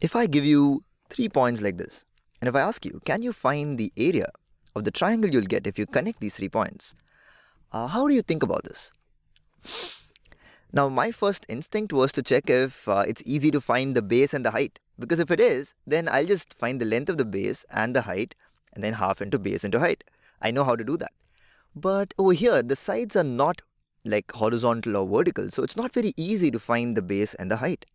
If I give you three points like this, and if I ask you, can you find the area of the triangle you'll get if you connect these three points? Uh, how do you think about this? Now, my first instinct was to check if uh, it's easy to find the base and the height. Because if it is, then I'll just find the length of the base and the height and then half into base into height. I know how to do that. But over here, the sides are not like horizontal or vertical, so it's not very easy to find the base and the height.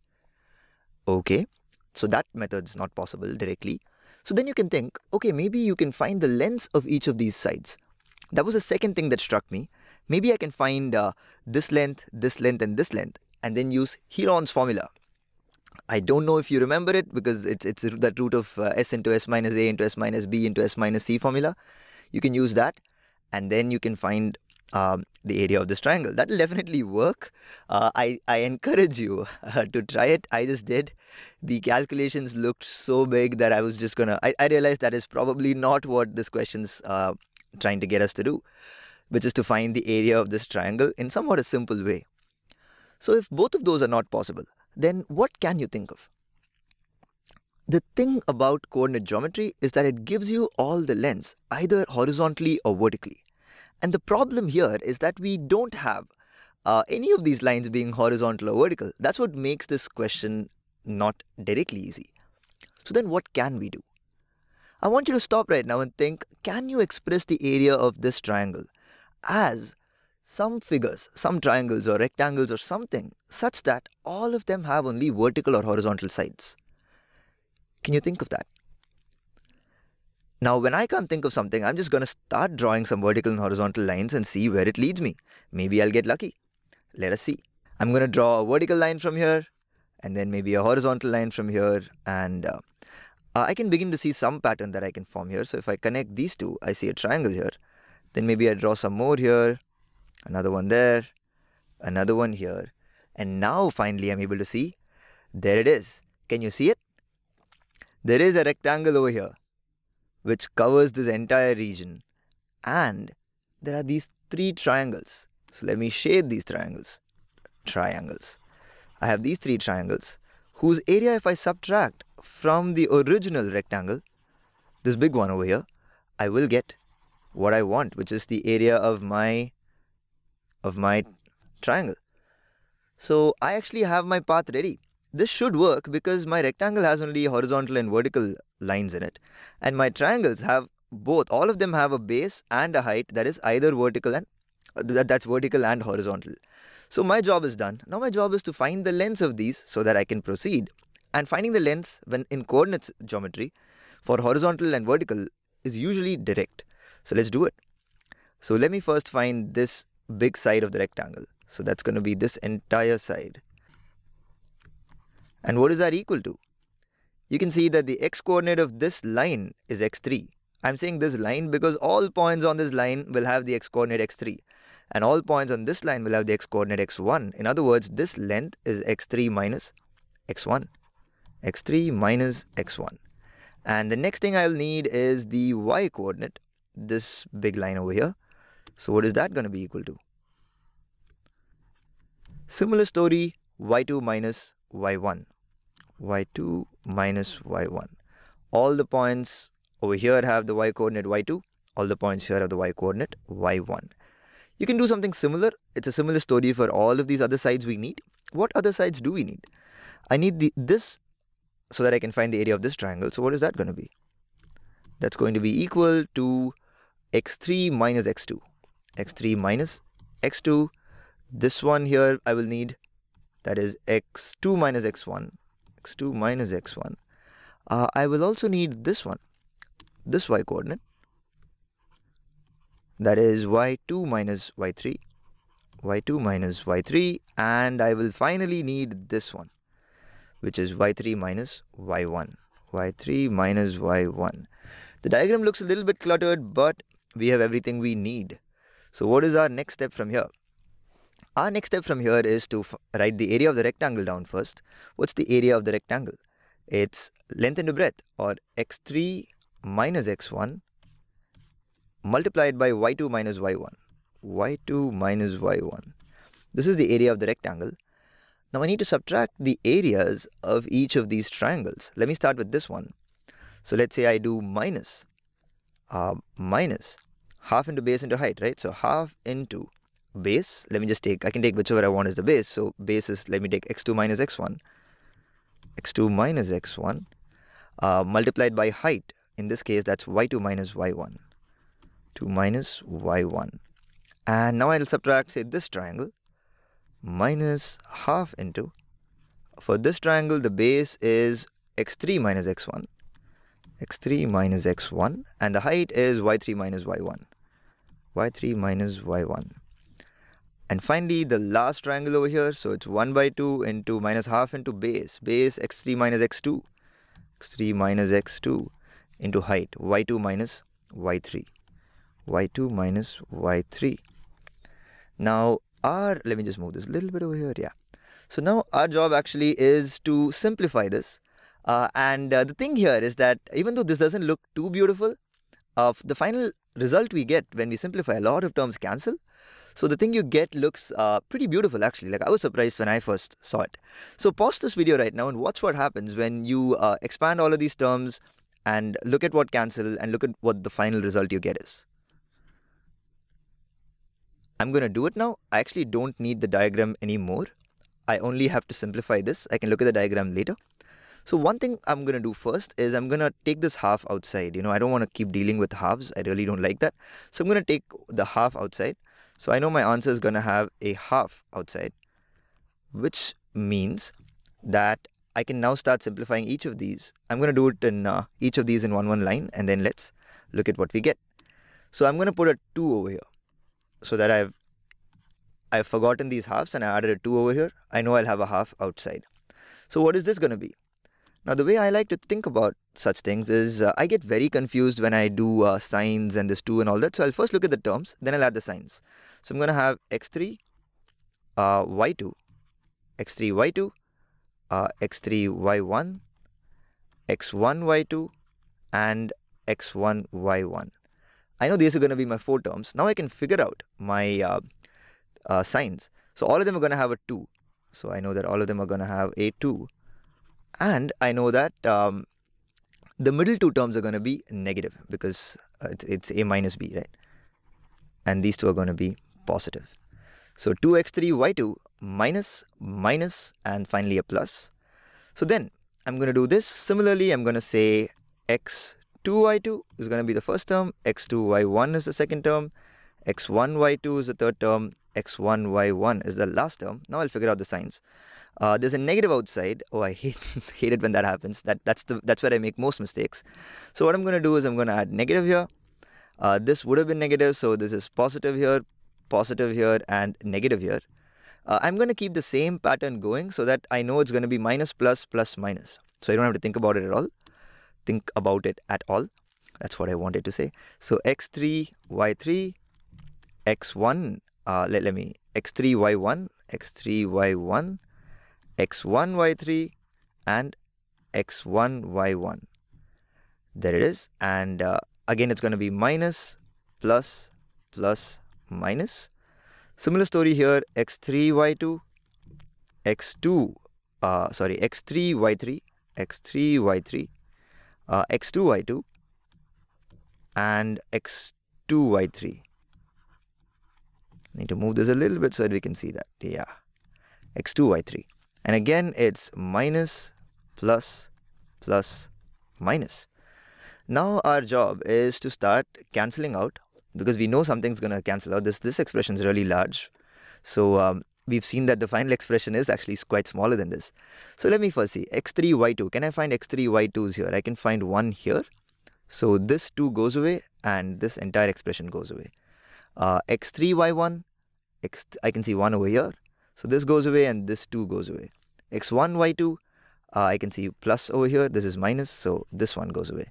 Okay, so that method is not possible directly. So then you can think, okay, maybe you can find the lengths of each of these sides. That was the second thing that struck me. Maybe I can find uh, this length, this length, and this length, and then use Heron's formula. I don't know if you remember it because it's it's that root of uh, s into s minus a into s minus b into s minus c formula. You can use that, and then you can find um, the area of this triangle. That will definitely work. Uh, I, I encourage you uh, to try it. I just did. The calculations looked so big that I was just gonna. I, I realized that is probably not what this question's uh, trying to get us to do, which is to find the area of this triangle in somewhat a simple way. So if both of those are not possible, then what can you think of? The thing about coordinate geometry is that it gives you all the lengths, either horizontally or vertically. And the problem here is that we don't have uh, any of these lines being horizontal or vertical. That's what makes this question not directly easy. So then what can we do? I want you to stop right now and think, can you express the area of this triangle as some figures, some triangles or rectangles or something such that all of them have only vertical or horizontal sides? Can you think of that? Now, when I can't think of something, I'm just going to start drawing some vertical and horizontal lines and see where it leads me. Maybe I'll get lucky. Let us see. I'm going to draw a vertical line from here and then maybe a horizontal line from here and uh, uh, I can begin to see some pattern that I can form here. So if I connect these two, I see a triangle here. Then maybe I draw some more here, another one there, another one here. And now finally I'm able to see, there it is. Can you see it? There is a rectangle over here which covers this entire region. And there are these three triangles. So let me shade these triangles. Triangles. I have these three triangles whose area if I subtract from the original rectangle, this big one over here, I will get what I want, which is the area of my of my triangle. So I actually have my path ready. This should work because my rectangle has only horizontal and vertical lines in it. And my triangles have both, all of them have a base and a height that is either vertical and uh, that's vertical and horizontal. So my job is done. Now my job is to find the lengths of these so that I can proceed. And finding the lengths when in coordinates geometry for horizontal and vertical is usually direct. So let's do it. So let me first find this big side of the rectangle. So that's going to be this entire side. And what is that equal to? You can see that the x-coordinate of this line is x3. I'm saying this line because all points on this line will have the x-coordinate x3 and all points on this line will have the x-coordinate x1. In other words, this length is x3 minus x1. x3 minus x1. And the next thing I'll need is the y-coordinate, this big line over here. So what is that going to be equal to? Similar story, y2 minus y1 y2 minus y1 all the points over here have the y coordinate y2 all the points here have the y coordinate y1 you can do something similar. It's a similar story for all of these other sides we need. What other sides do we need? I need the this so that i can find the area of this triangle. So what is that going to be? That's going to be equal to x3 minus x2 x3 minus x2 this one here i will need that is x2 minus x1, x2 minus x1. Uh, I will also need this one, this y coordinate, that is y2 minus y3, y2 minus y3, and I will finally need this one, which is y3 minus y1, y3 minus y1. The diagram looks a little bit cluttered, but we have everything we need. So what is our next step from here? Our next step from here is to write the area of the rectangle down first. What's the area of the rectangle? It's length into breadth or x3 minus x1 multiplied by y2 minus y1. y2 minus y1. This is the area of the rectangle. Now I need to subtract the areas of each of these triangles. Let me start with this one. So let's say I do minus, uh, minus half into base into height, right? So half into base, let me just take, I can take whichever I want as the base. So base is, let me take x2 minus x1, x2 minus x1, uh, multiplied by height. In this case, that's y2 minus y1, 2 minus y1. And now I'll subtract, say, this triangle, minus half into, for this triangle, the base is x3 minus x1, x3 minus x1, and the height is y3 minus y1, y3 minus y1. And finally, the last triangle over here, so it's 1 by 2 into minus half into base, base x3 minus x2, x3 minus x2 into height, y2 minus y3, y2 minus y3. Now, our, let me just move this a little bit over here, yeah. So now our job actually is to simplify this. Uh, and uh, the thing here is that even though this doesn't look too beautiful, uh, the final result we get when we simplify a lot of terms cancel so the thing you get looks uh, pretty beautiful actually. Like I was surprised when I first saw it. So pause this video right now and watch what happens when you uh, expand all of these terms and look at what cancel and look at what the final result you get is. I'm going to do it now. I actually don't need the diagram anymore. I only have to simplify this. I can look at the diagram later. So one thing I'm going to do first is I'm going to take this half outside. You know, I don't want to keep dealing with halves. I really don't like that. So I'm going to take the half outside. So I know my answer is going to have a half outside, which means that I can now start simplifying each of these. I'm going to do it in uh, each of these in one one line and then let's look at what we get. So I'm going to put a 2 over here so that I've I've forgotten these halves and I added a 2 over here. I know I'll have a half outside. So what is this going to be? Now the way I like to think about such things is uh, I get very confused when I do uh, signs and this 2 and all that. So I'll first look at the terms, then I'll add the signs. So I'm going to have x3, uh, y2, x3, y2, uh, x3, y1, x1, y2, and x1, y1. I know these are going to be my four terms. Now I can figure out my uh, uh, signs. So all of them are going to have a 2. So I know that all of them are going to have a 2. And I know that um, the middle two terms are going to be negative because uh, it's, it's a minus b, right? And these two are going to be positive. So 2x3 y2 minus, minus, and finally a plus. So then I'm going to do this. Similarly, I'm going to say x2 y2 is going to be the first term, x2 y1 is the second term, x1 y2 is the third term, x1 y1 is the last term. Now I'll figure out the signs. Uh, there's a negative outside. Oh, I hate, hate it when that happens. That that's the that's where I make most mistakes. So what I'm going to do is I'm going to add negative here. Uh, this would have been negative, so this is positive here, positive here, and negative here. Uh, I'm going to keep the same pattern going so that I know it's going to be minus, plus, plus, minus. So I don't have to think about it at all. Think about it at all. That's what I wanted to say. So x3, y3, x1, uh, let, let me, x3, y1, x3, y1, x1, y3 and x1, y1. There it is. And uh, again, it's going to be minus, plus, plus, minus. Similar story here, x3, y2, x2, uh, sorry, x3, y3, x3, y3, uh, x2, y2, and x2, y3. Need to move this a little bit so that we can see that. Yeah, x2, y3. And again, it's minus, plus, plus, minus. Now our job is to start cancelling out because we know something's going to cancel out. This, this expression is really large. So um, we've seen that the final expression is actually quite smaller than this. So let me first see x3, y2. Can I find x3, y2s here? I can find 1 here. So this 2 goes away and this entire expression goes away. Uh, x3, y1, x, I can see 1 over here. So this goes away and this 2 goes away. x1, y2, uh, I can see plus over here. This is minus, so this one goes away.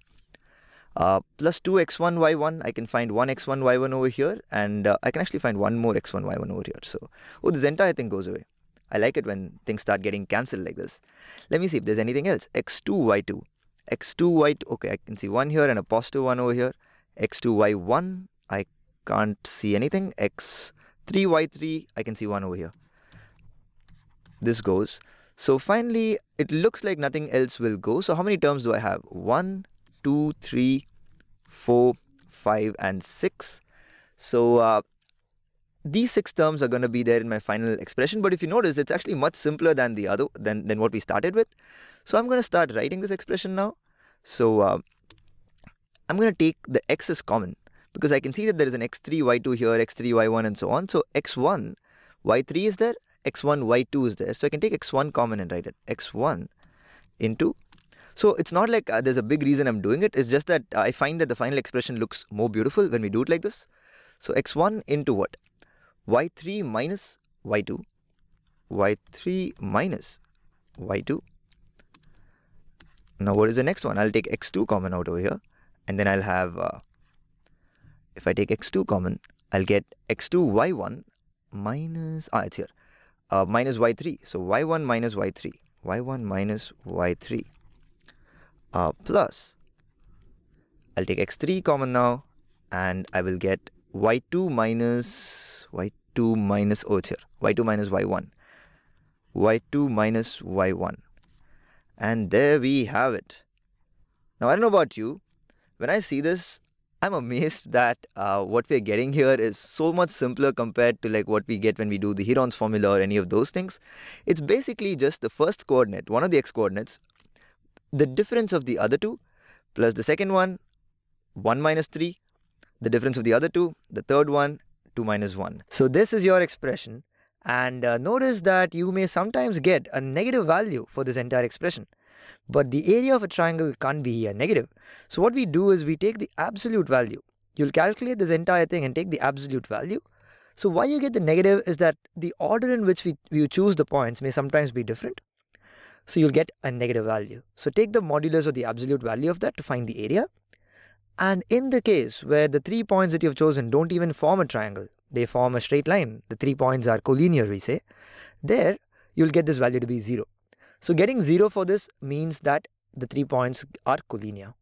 Uh, plus 2 x1, y1, I can find 1 x1, y1 over here. And uh, I can actually find one more x1, y1 over here. So, oh, this entire thing goes away. I like it when things start getting cancelled like this. Let me see if there's anything else. x2, y2. x2, y2. Okay, I can see 1 here and a positive 1 over here. x2, y1. I can't see anything. x3, y3. I can see 1 over here. this goes. So finally, it looks like nothing else will go. So how many terms do I have? One, two, three, four, five, and six. So uh, these six terms are going to be there in my final expression. But if you notice, it's actually much simpler than the other than, than what we started with. So I'm going to start writing this expression now. So uh, I'm going to take the x as common because I can see that there is an x3, y2 here, x3, y1 and so on. So x1, y3 is there, x1, y2 is there. So I can take x1 common and write it. x1 into so it's not like uh, there's a big reason I'm doing it. It's just that uh, I find that the final expression looks more beautiful when we do it like this. So x1 into what? y3 minus y2. y3 minus y2. Now what is the next one? I'll take x2 common out over here. And then I'll have uh, if I take x2 common, I'll get x2 y1 minus, ah, it's here, uh, minus y3. So y1 minus y3, y1 minus y3 uh, plus, I'll take x3 common now, and I will get y2 minus, y2 minus, oh, it's here, y2 minus y1, y2 minus y1. And there we have it. Now, I don't know about you, when I see this, I'm amazed that uh, what we're getting here is so much simpler compared to like what we get when we do the Heron's formula or any of those things. It's basically just the first coordinate, one of the x coordinates, the difference of the other two, plus the second one, 1 minus 3, the difference of the other two, the third one, 2 minus 1. So this is your expression and uh, notice that you may sometimes get a negative value for this entire expression. But the area of a triangle can't be a negative. So what we do is we take the absolute value. You'll calculate this entire thing and take the absolute value. So why you get the negative is that the order in which we, you choose the points may sometimes be different. So you'll get a negative value. So take the modulus or the absolute value of that to find the area. And in the case where the three points that you've chosen don't even form a triangle, they form a straight line, the three points are collinear we say, there you'll get this value to be 0. So getting 0 for this means that the three points are collinear.